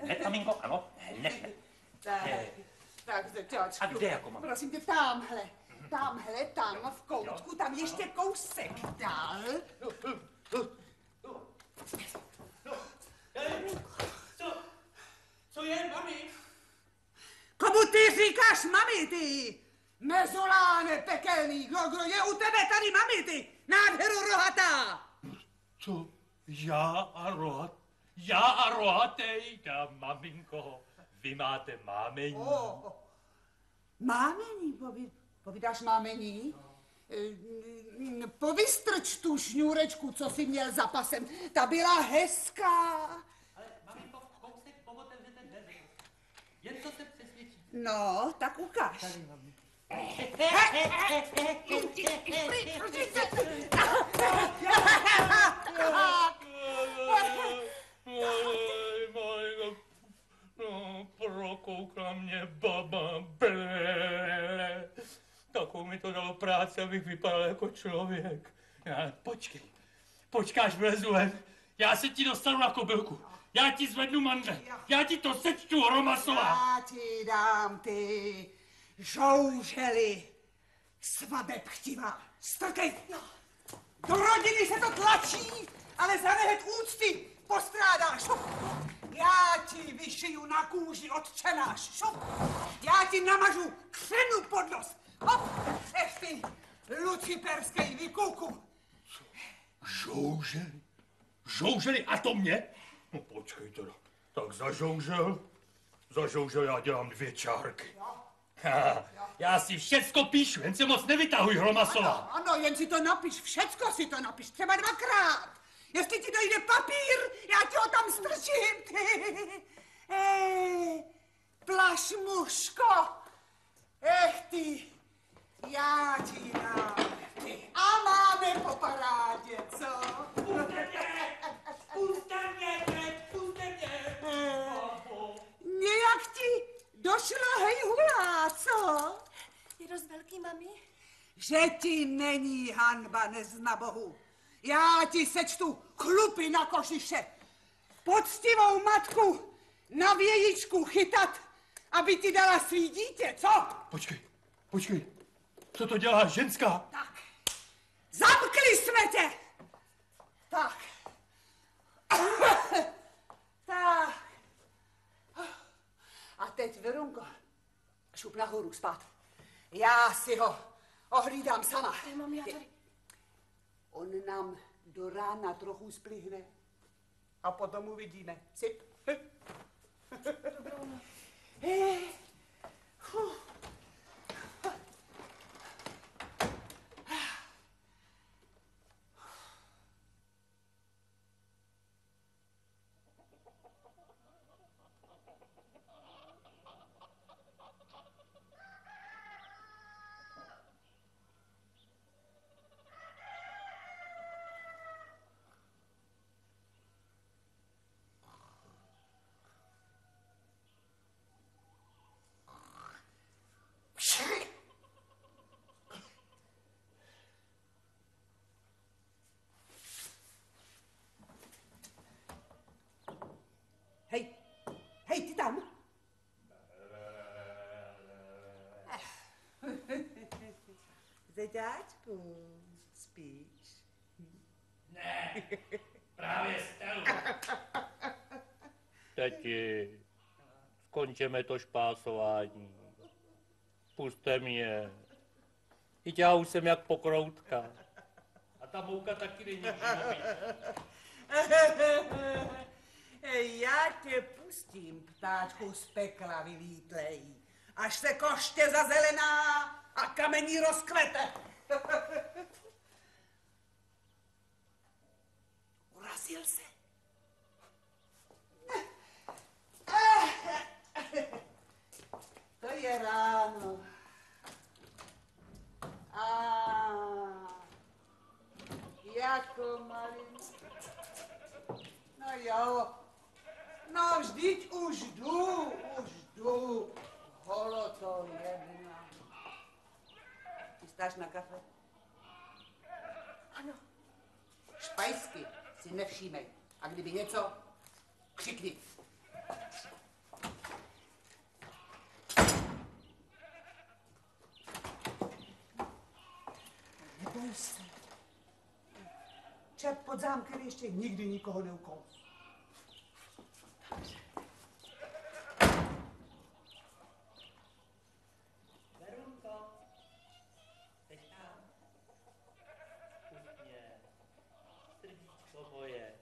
Hned, maminko, ano, hned. tak, tak. A kde jako mám? Prosím tě, tamhle, tamhle, tam v koutku, tam ještě kousek dál. Co je, mami? Komu ty říkáš mami, ty? Mezoláne pekelný, kdo, kdo je u tebe tady mami, ty? Nádheru rohatá! Co? Já a rohat? Já a rohatej, ta maminko. Vy máte mámení. O, mámení, poví, povídáš mámení? Eh, Povystrč tu šňůrečku, co jsi měl za pasem. Ta byla hezká. Jen to se přesvědčí. No, tak ukáž. No, prokoukla mě baba. Ble. Takovou mi to dalo práci, abych vypadal jako člověk. Já, počkej, počkáš vlezu ven. Já se ti dostanu na kobylku. Já ti zvednu mandle. Já ti to sečtu, Romasová. Já ti dám ty žoužely, svabeb chtivá. Strkej! Do rodiny se to tlačí, ale za nehet úcty postrádáš. Já ti vyšiju na kůži odčenáš. Šup. Já ti namažu křenu pod nos. Hop, ech ty luciperský vykuku. Žouželi? Žouželi a to mě? No počkej teda. Tak za žoužel, za žoužel já dělám dvě čárky. Ha, já si všecko píšu, jen se moc nevytahuj, Hromasová. Ano, jen si to napiš, všecko si to napiš, třeba dvakrát. Jestli ti dojde papír, já ti ho tam strčím, ty. Ej, plašmuško, ech ty, já ti dám, ty. A máme po parádě, co? Puste mě, puste mě. Nějak ti došlo hej hulá, co? Je dost velký, mami? Že ti není hanba, nezna bohu. Já ti sečtu chlupy na košiše. Poctivou matku na vějičku chytat, aby ti dala svý dítě, co? Počkej, počkej. Co to dělá ženská? Zamkli jsme tě! Tak. tak. A teď, Verunko, šup nahoru spát. Já si ho ohlídám sama. Mami, já tady... On nám do rána trochu splihne a potom uvidíme. Cip. Dobrou noc. Eh, fu. Hej, hej, ty tam. Zeďáčku, spíš? Ne, právě stelu. Tati, skončeme to špásování. Puste mě. Teď já už jsem jak pokroutka. A ta mouka taky není. Já tě pustím, ptáčku z pekla vylítlej, až se koště zazelená a kamení rozkvete. Urazil se. To je ráno. A jako malý. No jo, no vždyť už jdu, už jdu. Holo to jedna. Chystáš na kafe? Ano. Špajsky si nevšímej. A kdyby něco, křikni. Neboj se. Čep pod zámkem ještě nikdy nikoho neukol. Verunko, teď tam. Pust mě. Srdíčko moje.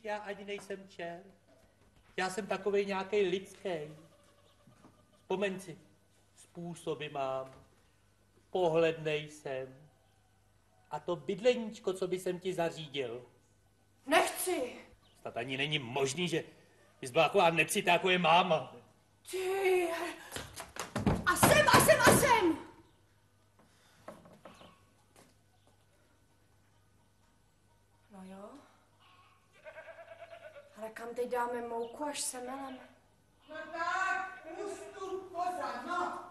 Vždyť já ani nejsem čer. Já jsem takovej nějaký lidský. Vzpomeň si, způsoby mám, pohled nejsem. A to bydleníčko, co by jsem ti zařídil, Nechci. snad ani není možný, že bys byla taková necitá, jako je máma. Ty. A sem, a sem, a sem. No jo. Ale kam teď dáme mouku, až se meleme? No tak, pustu poza, no.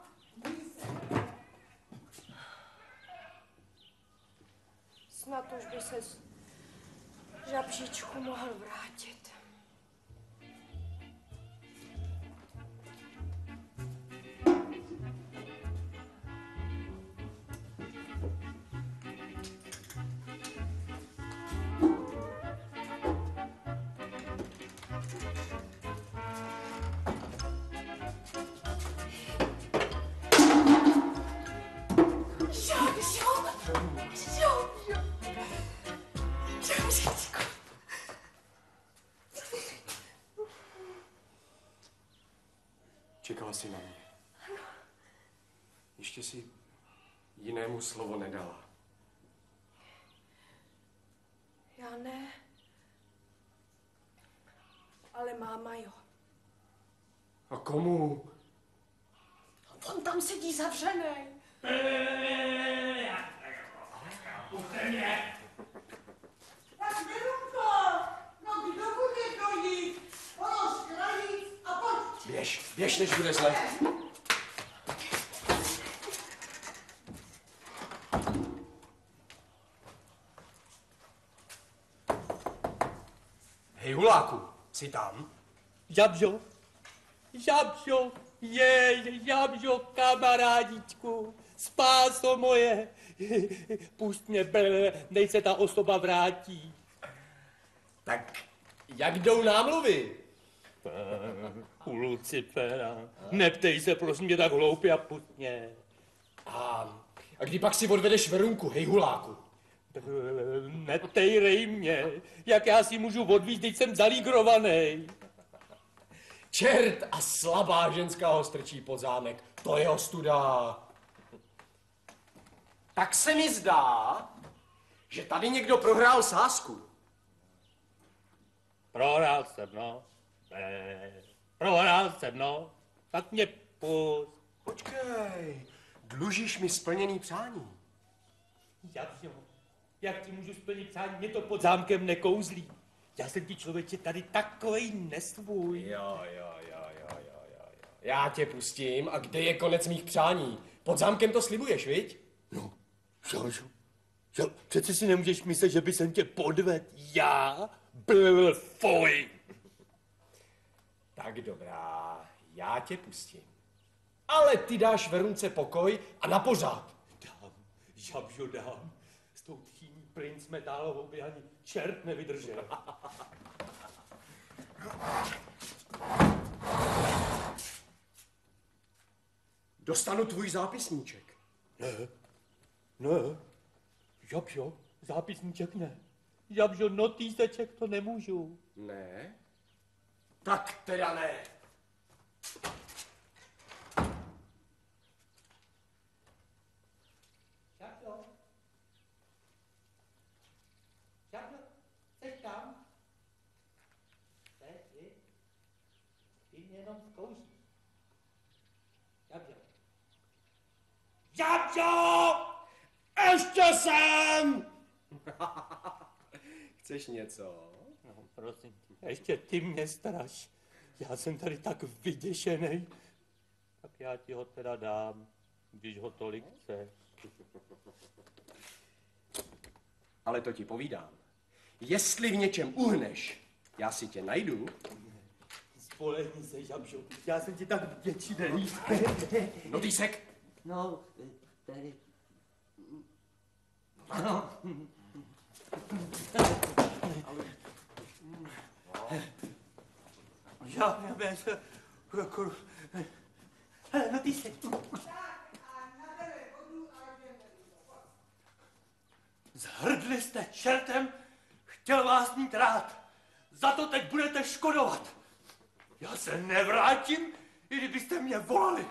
Snad už by se z žabříčku mohl vrátit. Jsi na mě. Ještě si jinému slovo nedala. Já ne. Ale máma jo. A komu? On tam sedí zavřený. Tak Verunko, no kdo bude dojít? Polož krajíc a pojď. Běž, běž, než bude zle. Hej, Huláku, jsi tam? Žabžo, žabžo, jej, žabžo, kamarádičku, spáso moje, pust mě, brr, než se ta osoba vrátí. Tak jak jdou námluvy? U Lucifera, neptej se prosím mě tak hloupě a pust mě. A, a kdy pak si odvedeš Verunku, hej, Huláku? Netejrej mě, jak já si můžu odvíct, teď jsem zalígrovaný. Čert a slabá ženská ho strčí pod zámek. To je ostuda. Tak se mi zdá, že tady někdo prohrál sázku. Prohrál jsem, no. Ne, prohrál jsem, no. Tak mě pust. Počkej, dlužíš mi splněný přání. Jak jo? Jak ti můžu splnit přání? Mě to pod zámkem nekouzlí. Já jsem ti člověče tady takovej nesvůj. Jo, jo, jo, jo, jo, jo, jo. Já tě pustím a kde je konec mých přání? Pod zámkem to slibuješ, viď? No, Žožo, že, přece si nemůžeš myslet, že by jsem tě podved. Já byl foj. Tak dobrá, já tě pustím. Ale ty dáš Verunce pokoj a na pořád. Dám, žabžo dám. S tou tchýní princ metálovou by ani čert nevydržel. Dostanu tvůj zápisníček. Ne, ne, žabžo, zápisníček ne. Žabžo, notýseček to nemůžu. Ne? Tak teda ne. Žabžo, žabžo, jsi tam? Jsi, ty? Ty mě jenom zkoušíš. Žabžo. Žabžo! Ještě jsem! Chceš něco? No, prosím tě, ještě ty mě straš. Já jsem tady tak vyděšený. Tak já ti ho teda dám, když ho tolik chceš. Ale to ti povídám. Jestli v něčem uhneš, já si tě najdu. Spolehni se, žabžo, já jsem ti tak vděčný. Notýsek? No, tady. No. Bych se... Jako... Hele, no ty se... Zhrdli jste čertem, chtěl vás mít rád. Za to teď budete škodovat. Já se nevrátím, i kdybyste mě volali.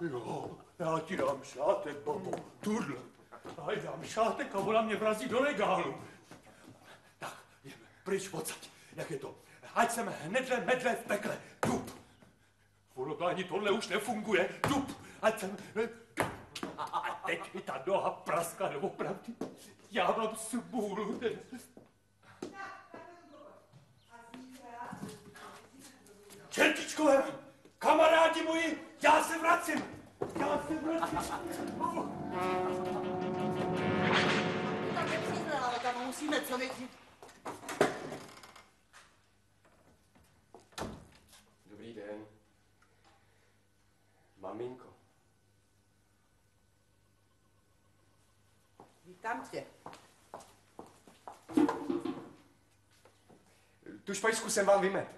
Jo, já ti dám šátek, babo, tudle. Já dám šátek a ona mě vrazí do legálu. Tak, jdeme, pryč odsaď, jak je to. Ať jsem hnedle medle v pekle, tup. Ono ani tohle už nefunguje. Dup, ať jsem... A, a teď mi ta noha praskla doopravdy. Já mám smůlu. Čertičkové, kamarádi moji, já se vracím. Já se vracím. Tak nepřijde, ale tam musíme co nejdřív. Dobrý den. Maminko. Vítám tě. Tu špajsku jsem vám vymet.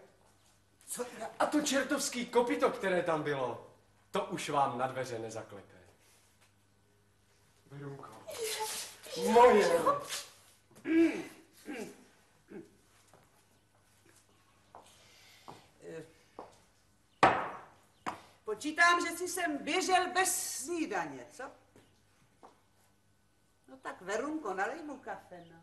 Co? A to čertovský kopito, které tam bylo, to už vám na dveře nezaklepe. Verunko. Moje. Počítám, že jsi sem běžel bez snídaně, co? No tak Verunko, nalej mu kafe, no.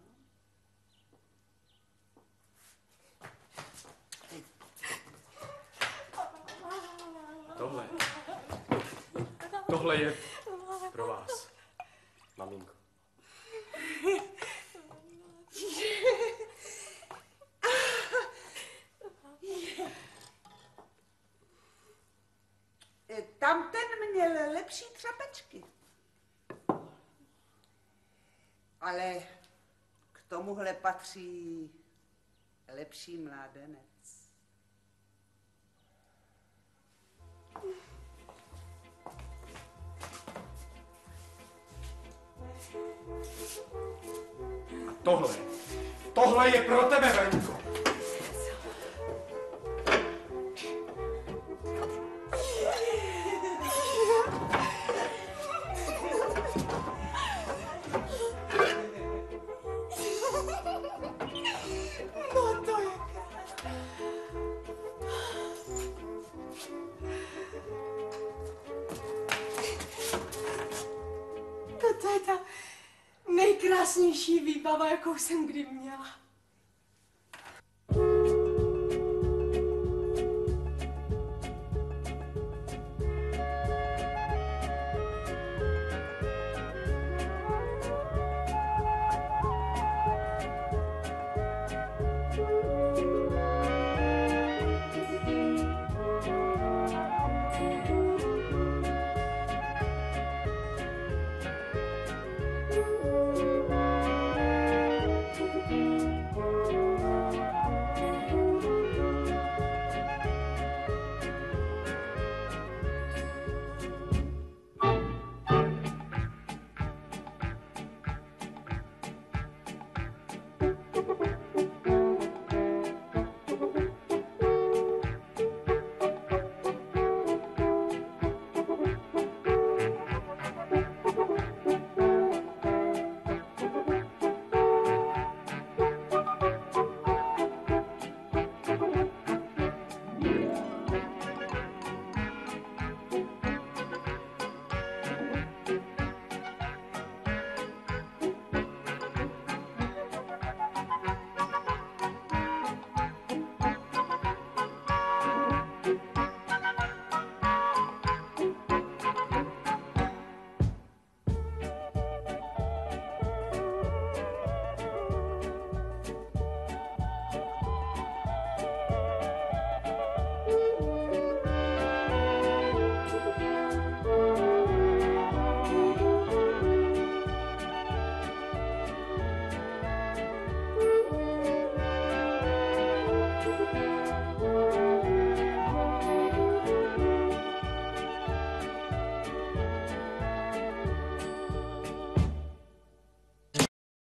Tohle. Tohle je pro vás, maminko. E, Tam ten měl lepší třapečky. Ale k tomuhle patří lepší mládenec. A tohle, tohle je pro tebe, Verunko. Nejkrásnější výbava, jakou jsem kdy